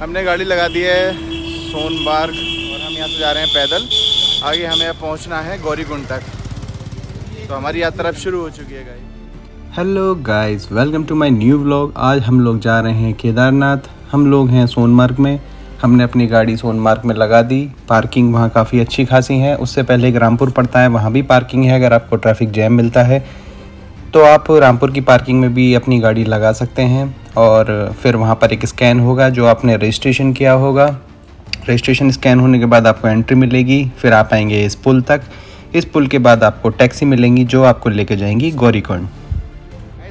हमने गाड़ी लगा दी है सोनबार्ग और हम यहाँ से जा रहे हैं पैदल। आगे हमें पहुँचना है गौरीकुंड तक। तो हमारी यात्रा अब शुरू हो चुकी है guys hello guys welcome to my new vlog आज हम लोग जा रहे हैं केदारनाथ। हम लोग हैं सोनमार्ग में। हमने अपनी गाड़ी सोनमार्ग में लगा दी। पार्किंग वहाँ काफ़ी अच्छी खासी है। उससे पहले एक रामपुर पड़ता है, वहाँ भी पार्किंग है, अगर आपको ट्रैफ़िक जैम मिलता है। तो आप रामपुर की पार्किंग में भी अपनी गाड़ी लगा सकते हैं। और फिर वहाँ पर एक स्कैन होगा जो आपने रजिस्ट्रेशन किया होगा। रजिस्ट्रेशन स्कैन होने के बाद आपको एंट्री मिलेगी फिर आप आएँगे इस पुल तक। इस पुल के बाद आपको टैक्सी मिलेंगी जो आपको लेके जाएँगी गौरीकुंड।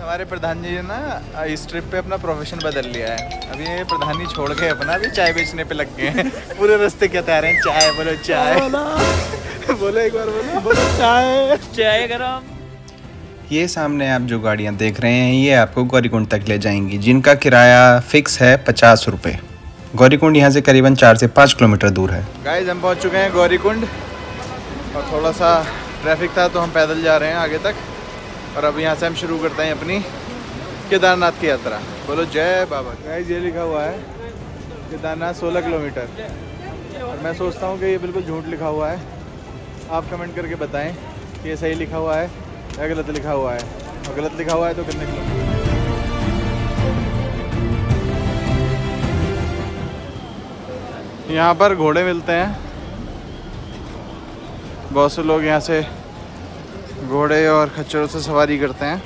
हमारे प्रधान जी ने ना इस ट्रिप पे अपना प्रोफेशन बदल लिया है। अभी ये प्रधानी छोड़ गए अपना अभी चाय बेचने पे लग गए हैं। पूरे रास्ते कहते रहे हैं चाय बोलो चाय। बोलो एक बार बोलो बोलो चाय। चाय गरम। ये सामने आप जो गाड़ियाँ देख रहे हैं, ये आपको गौरीकुंड तक ले जाएँगी, जिनका किराया फिक्स है पचास रुपये गौरीकुंड यहाँ से करीबन चार से पाँच किलोमीटर दूर है। गाइज़ हम पहुँच चुके हैं गौरीकुंड। और थोड़ा सा ट्रैफ़िक था तो हम पैदल जा रहे हैं आगे तक। और अब यहाँ से हम शुरू करते हैं अपनी केदारनाथ की यात्रा। बोलो, जय बाबा। गाइज़ ये लिखा हुआ है, केदारनाथ 16 किलोमीटर। और मैं सोचता हूँ कि ये बिल्कुल झूठ लिखा हुआ है। आप कमेंट करके बताएँ कि ये सही लिखा हुआ है। या गलत लिखा हुआ है। और गलत लिखा हुआ है तो कितने किलोमीटर यहाँ पर घोड़े मिलते हैं। बहुत से लोग यहाँ से घोड़े और खच्चरों से सवारी करते हैं।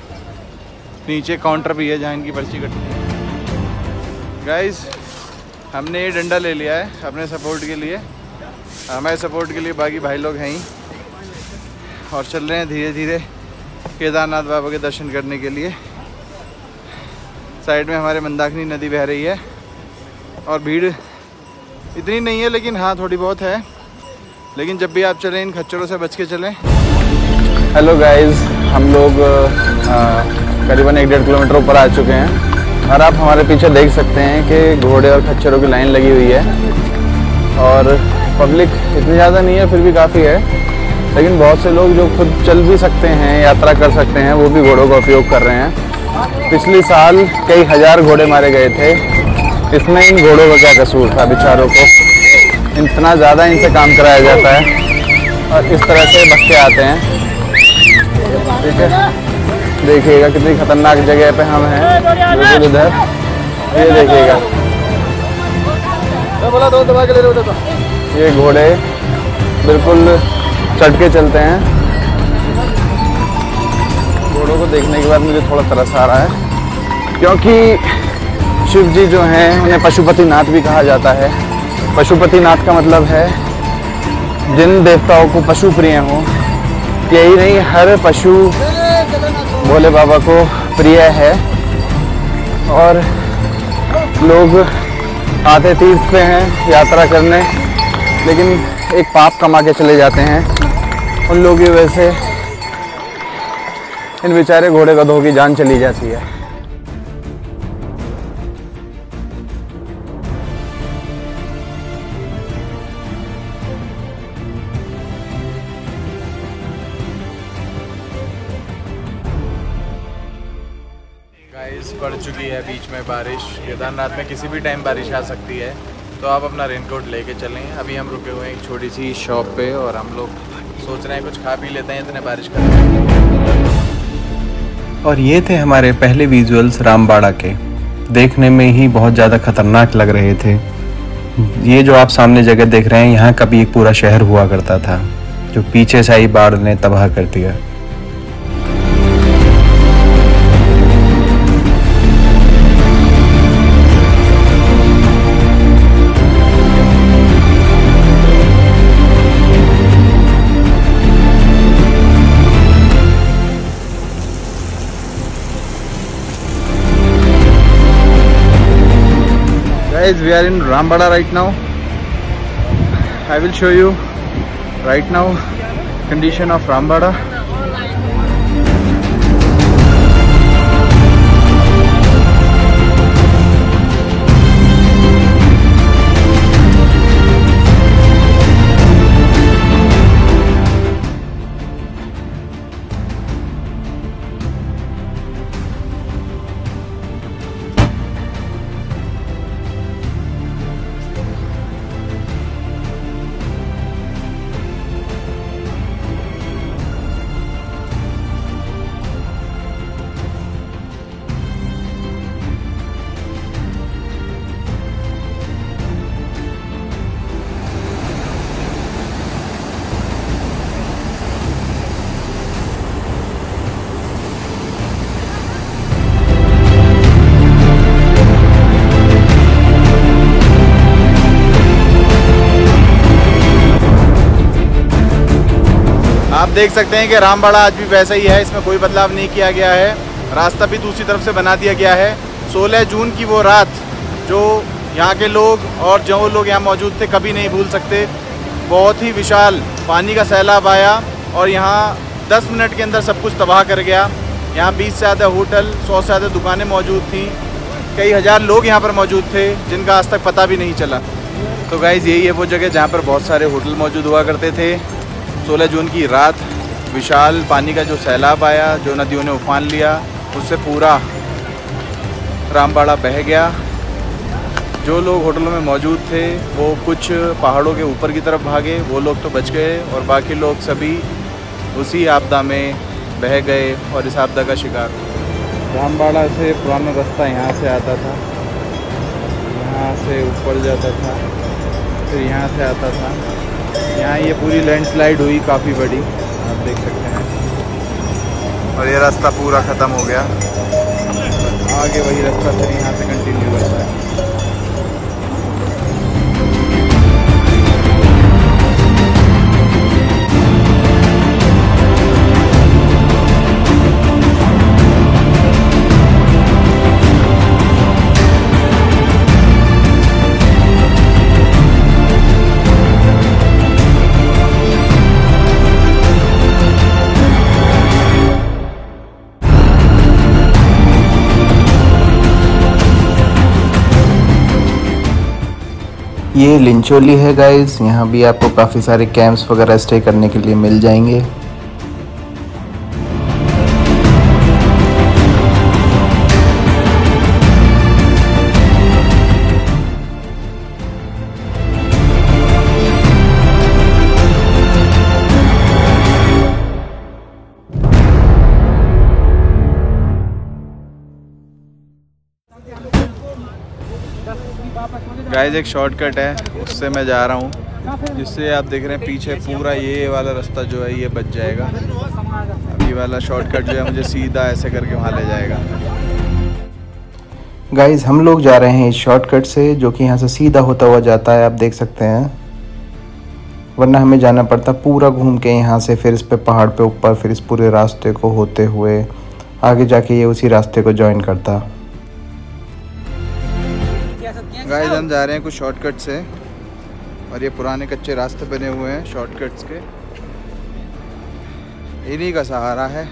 नीचे काउंटर भी है जहाँ इनकी पर्ची कटती है। गाइस हमने ये डंडा ले लिया है अपने सपोर्ट के लिए। हमारे सपोर्ट के लिए बाकी भाई लोग हैं ही। और चल रहे हैं धीरे धीरे केदारनाथ बाबा के दर्शन करने के लिए। साइड में हमारे मंदाकिनी नदी बह रही है और भीड़ इतनी नहीं है, लेकिन हाँ थोड़ी बहुत है। लेकिन जब भी आप चलें, इन खच्चरों से बच के चलें। हेलो गाइस हम लोग करीबन एक डेढ़ किलोमीटर ऊपर आ चुके हैं और आप हमारे पीछे देख सकते हैं कि घोड़े और खच्चरों की लाइन लगी हुई है और पब्लिक इतनी ज़्यादा नहीं है, फिर भी काफ़ी है। लेकिन बहुत से लोग जो खुद चल भी सकते हैं, यात्रा कर सकते हैं, वो भी घोड़ों का उपयोग कर रहे हैं। पिछले साल कई हज़ार घोड़े मारे गए थे। इसमें इन घोड़ों का क्या कसूर था, बेचारों को? इतना ज़्यादा इनसे काम कराया जाता है। और इस तरह से बच्चे आते हैं। ठीक है देखिएगा कितनी खतरनाक जगह पे हम हैं। बिल्कुल ये देखिएगा। ये घोड़े बिल्कुल चढ़ के चलते हैं। घोड़ों को देखने के बाद मुझे थोड़ा तरस आ रहा है। क्योंकि शिव जी जो हैं, उन्हें पशुपति नाथ भी कहा जाता है। पशुपति नाथ का मतलब है, जिन देवताओं को पशु प्रिय हों, यही नहीं, हर पशु भोले बाबा को प्रिय है। और लोग आते तीर्थ पे हैं, यात्रा करने, लेकिन एक पाप कमा के चले जाते हैं। उन लोगों की वजह से इन बेचारे घोड़े गधों की जान चली जाती है। पड़ चुकी है बीच में बारिश। केदारनाथ में किसी भी टाइम बारिश आ सकती है। तो आप अपना रेनकोट लेके चलें। अभी हम रुके हुए हैं एक छोटी सी शॉप पे और हम लोग सोच रहे हैं, कुछ खा पी लेते हैं, इतने बारिश कर और ये थे हमारे पहले विजुअल्स रामबाड़ा के। देखने में ही बहुत ज़्यादा खतरनाक लग रहे थे। ये जो आप सामने जगह देख रहे हैं, यहाँ कभी एक पूरा शहर हुआ करता था, जो पीछे से आई बाढ़ ने तबाह कर दिया। Guys we are in rambada right now. I will show you right now condition of rambada देख सकते हैं कि रामबाड़ा आज भी वैसा ही है, इसमें कोई बदलाव नहीं किया गया है। रास्ता भी दूसरी तरफ़ से बना दिया गया है। 16 जून की वो रात जो यहाँ के लोग और जो लोग यहाँ मौजूद थे, कभी नहीं भूल सकते। बहुत ही विशाल पानी का सैलाब आया और यहाँ 10 मिनट के अंदर सब कुछ तबाह कर गया। यहाँ 20 से ज़्यादा होटल 100 से ज़्यादा दुकानें मौजूद थी। कई हज़ार लोग यहाँ पर मौजूद थे, जिनका आज तक पता भी नहीं चला। तो गाइज़ यही है वो जगह जहाँ पर बहुत सारे होटल मौजूद हुआ करते थे। 16 जून की रात विशाल पानी का जो सैलाब आया, जो नदियों ने उफान लिया, उससे पूरा रामबाड़ा बह गया। जो लोग होटलों में मौजूद थे, वो कुछ पहाड़ों के ऊपर की तरफ़ भागे, वो लोग तो बच गए और बाकी लोग सभी उसी आपदा में बह गए और इस आपदा का शिकार रामबाड़ा से पुराना रास्ता यहाँ से आता था, यहाँ से ऊपर जाता था, फिर यहाँ से आता था। यहाँ ये पूरी लैंडस्लाइड हुई काफ़ी बड़ी आप देख सकते हैं। और ये रास्ता पूरा ख़त्म हो गया। आगे वही रास्ता फिर यहाँ से कंटिन्यू करता है। ये लिंचोली है गाइस यहाँ भी आपको काफ़ी सारे कैंप्स वगैरह स्टे करने के लिए मिल जाएँगे। गाइस एक शॉर्टकट है, उससे मैं जा रहा हूँ, जिससे आप देख रहे हैं पीछे पूरा ये वाला रास्ता जो है, ये बच जाएगा। ये वाला शॉर्टकट जो है, मुझे सीधा ऐसे करके वहाँ ले जाएगा। गाइस हम लोग जा रहे हैं इस शॉर्टकट से, जो कि यहाँ से सीधा होता हुआ जाता है, आप देख सकते हैं। वरना हमें जाना पड़ता पूरा घूम के यहाँ से, फिर इस पे पहाड़ पे ऊपर, फिर इस पूरे रास्ते को होते हुए, आगे जाके ये उसी रास्ते को ज्वाइन करता। गाइस हम जा रहे हैं कुछ शॉर्टकट से। और ये पुराने कच्चे रास्ते बने हुए हैं शॉर्टकट्स के। इन्हीं का सहारा है।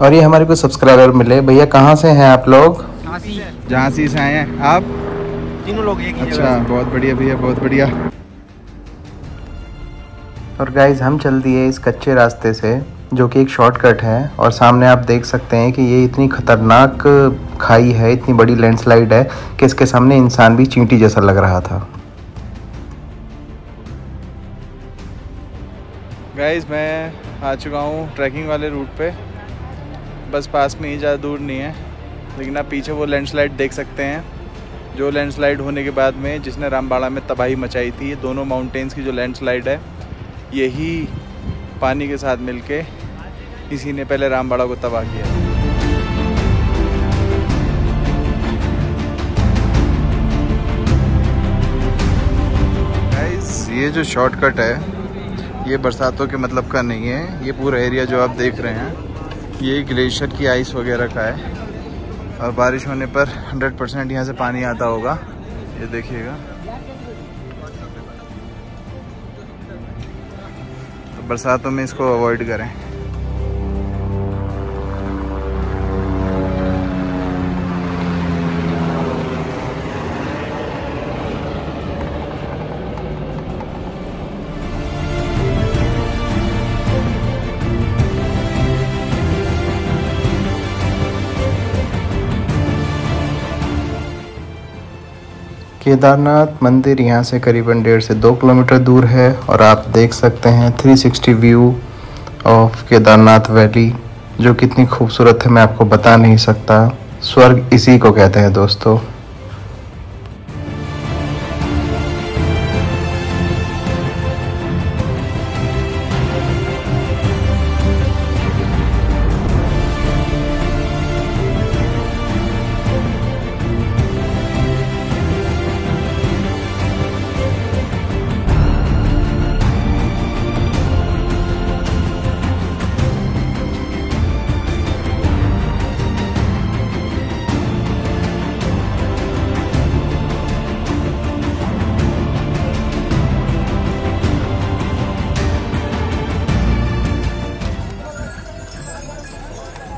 और ये हमारे को सब्सक्राइबर मिले। भैया कहाँ से हैं आप लोग? झांसी से। आए हैं। आप? तीनों लोग एक ही अच्छा बहुत बढ़िया भैया बहुत बढ़िया। और गाइज़ हम चल दिए इस कच्चे रास्ते से। जो कि एक शॉर्टकट है और सामने आप देख सकते हैं कि ये इतनी खतरनाक खाई है, इतनी बड़ी लैंडस्लाइड है कि इसके सामने इंसान भी चींटी जैसा लग रहा था। गाइज़ मैं आ चुका हूँ ट्रैकिंग वाले रूट पे। बस पास में ही ज़्यादा दूर नहीं है, लेकिन आप पीछे वो लैंडस्लाइड देख सकते हैं। जो लैंडस्लाइड होने के बाद में जिसने रामबाड़ा में तबाही मचाई थी ये दोनों माउंटेन्स की जो लैंडस्लाइड है, यही पानी के साथ मिलके इसी ने पहले रामबाड़ा को तबाह किया। ये जो शॉर्टकट है, ये बरसातों के मतलब का नहीं है। ये पूरा एरिया जो आप देख रहे हैं, ये ग्लेशियर की आइस वगैरह का है। और बारिश होने पर 100 परसेंट यहाँ से पानी आता होगा। ये देखिएगा। तो बरसातों में इसको अवॉइड करें। केदारनाथ मंदिर यहाँ से करीबन डेढ़ से दो किलोमीटर दूर है और आप देख सकते हैं 360 व्यू ऑफ़ केदारनाथ वैली जो कितनी खूबसूरत है मैं आपको बता नहीं सकता। स्वर्ग इसी को कहते हैं दोस्तों।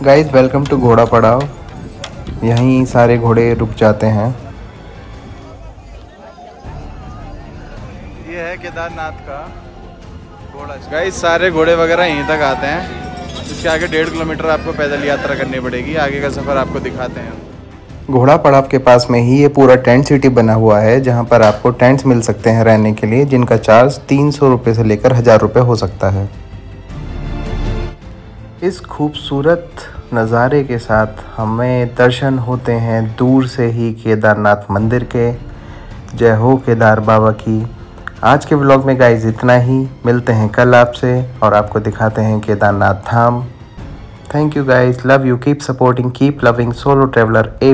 गाइस वेलकम टू घोड़ा पड़ाव यहीं सारे घोड़े रुक जाते हैं। ये है केदारनाथ का घोड़ा। गाइस सारे घोड़े वगैरह यहीं तक आते हैं। इसके आगे डेढ़ किलोमीटर आपको पैदल यात्रा करनी पड़ेगी। आगे का सफ़र आपको दिखाते हैं। घोड़ा पड़ाव के पास में ही ये पूरा टेंट सिटी बना हुआ है जहाँ पर आपको टेंट्स मिल सकते हैं रहने के लिए जिनका चार्ज तीन सौ रुपये से लेकर हज़ार रुपये हो सकता है। इस खूबसूरत नज़ारे के साथ हमें दर्शन होते हैं दूर से ही केदारनाथ मंदिर के। जय हो केदार बाबा की। आज के ब्लॉग में गाइज़ इतना ही। मिलते हैं कल आपसे और आपको दिखाते हैं Kedarnath Dham. Thank you guys love you keep supporting keep loving solo traveller A